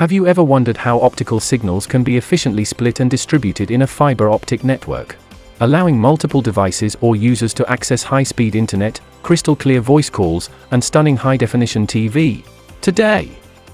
Have you ever wondered how optical signals can be efficiently split and distributed in a fiber optic network? Allowing multiple devices or users to access high speed internet, crystal clear voice calls, and stunning high definition TV. Today,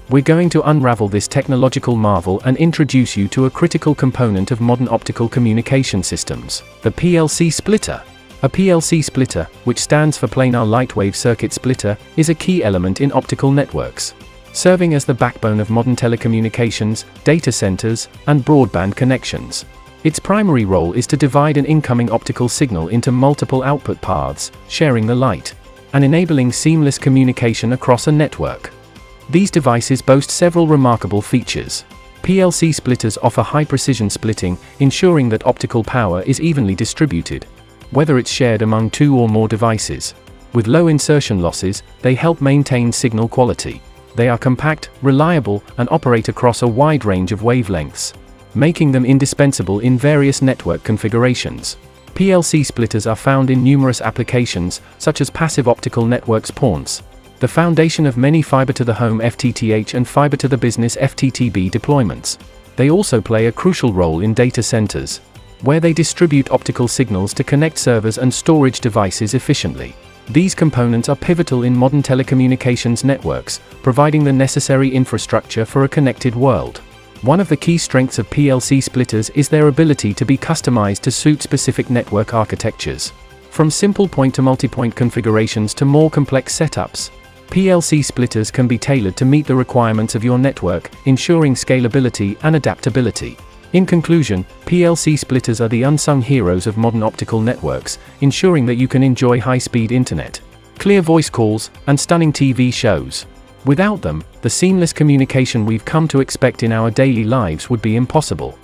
we're going to unravel this technological marvel and introduce you to a critical component of modern optical communication systems the PLC splitter. A PLC splitter, which stands for Planar Lightwave Circuit Splitter, is a key element in optical networks serving as the backbone of modern telecommunications, data centers, and broadband connections. Its primary role is to divide an incoming optical signal into multiple output paths, sharing the light, and enabling seamless communication across a network. These devices boast several remarkable features. PLC splitters offer high precision splitting, ensuring that optical power is evenly distributed, whether it's shared among two or more devices. With low insertion losses, they help maintain signal quality. They are compact, reliable, and operate across a wide range of wavelengths, making them indispensable in various network configurations. PLC splitters are found in numerous applications, such as passive optical networks PONs, the foundation of many fiber to the home FTTH and fiber to the business FTTB deployments. They also play a crucial role in data centers, where they distribute optical signals to connect servers and storage devices efficiently. These components are pivotal in modern telecommunications networks, providing the necessary infrastructure for a connected world. One of the key strengths of PLC splitters is their ability to be customized to suit specific network architectures. From simple point to multi-point configurations to more complex setups, PLC splitters can be tailored to meet the requirements of your network, ensuring scalability and adaptability. In conclusion, PLC splitters are the unsung heroes of modern optical networks, ensuring that you can enjoy high-speed internet, clear voice calls, and stunning TV shows. Without them, the seamless communication we've come to expect in our daily lives would be impossible.